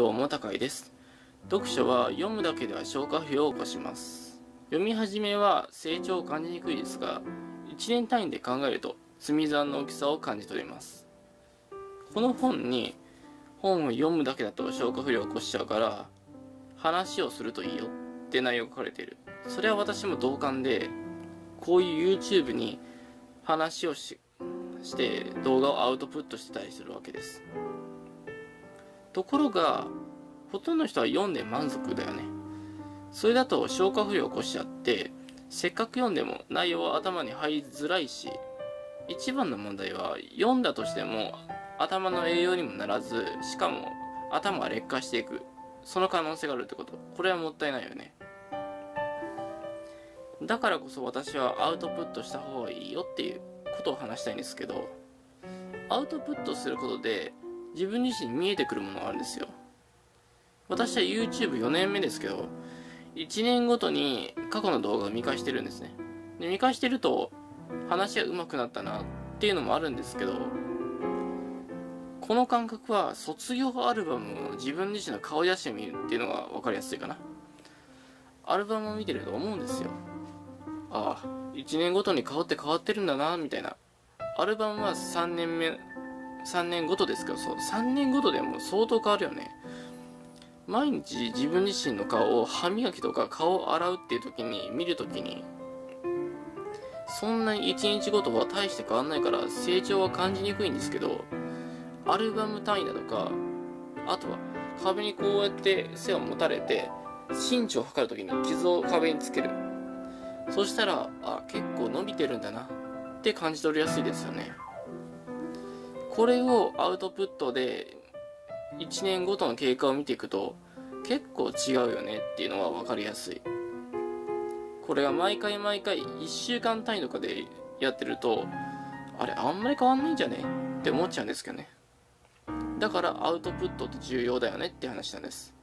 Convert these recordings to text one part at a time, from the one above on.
どうも高井です。読書は読むだけでは消化不良を起こします。読み始めは成長を感じにくいですが1年単位で考えると積み算の大きさを感じ取れます。この本に本を読むだけだと消化不良を起こしちゃうから話をするといいよって内容が書かれている。それは私も同感でこういう YouTube に話をしして動画をアウトプットしてたりするわけです。ところがほとんどの人は読んで満足だよね。それだと消化不良を起こしちゃってせっかく読んでも内容は頭に入りづらいし一番の問題は読んだとしても頭の栄養にもならずしかも頭が劣化していく。その可能性があるってこと。これはもったいないよね。だからこそ私はアウトプットした方がいいよっていうことを話したいんですけどアウトプットすることで自分自身見えてくるものがあるんですよ。私は YouTube4 年目ですけど1年ごとに過去の動画を見返してるんですね。で見返してると話が上手くなったなっていうのもあるんですけどこの感覚は卒業アルバムを自分自身の顔写真を見るっていうのが分かりやすいかな。アルバムを見てると思うんですよ。ああ1年ごとに顔って変わってるんだなみたいな。アルバムは3年目3年ごとですけどそう3年ごとでも相当変わるよね。毎日自分自身の顔を歯磨きとか顔を洗うっていう時に見る時にそんなに1日ごとは大して変わんないから成長は感じにくいんですけどアルバム単位だとかあとは壁にこうやって背を持たれて身長を測る時に傷を壁につける。そしたらあ結構伸びてるんだなって感じ取りやすいですよね。これをアウトプットで1年ごとの経過を見ていくと結構違うよねっていうのは分かりやすいこれが毎回毎回1週間単位とかでやってるとあれあんまり変わんないんじゃねって思っちゃうんですけどねだからアウトプットって重要だよねって話なんです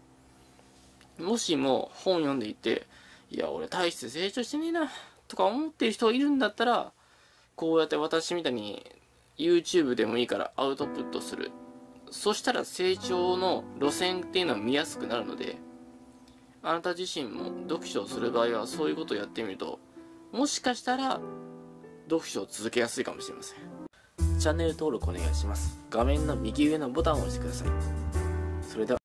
もしも本読んでいていや俺大して成長してねえなとか思ってる人がいるんだったらこうやって私みたいに YouTube でもいいからアウトプットする。そしたら成長の路線っていうのは見やすくなるのであなた自身も読書をする場合はそういうことをやってみるともしかしたら読書を続けやすいかもしれません。チャンネル登録お願いします。画面の右上のボタンを押してください。それでは。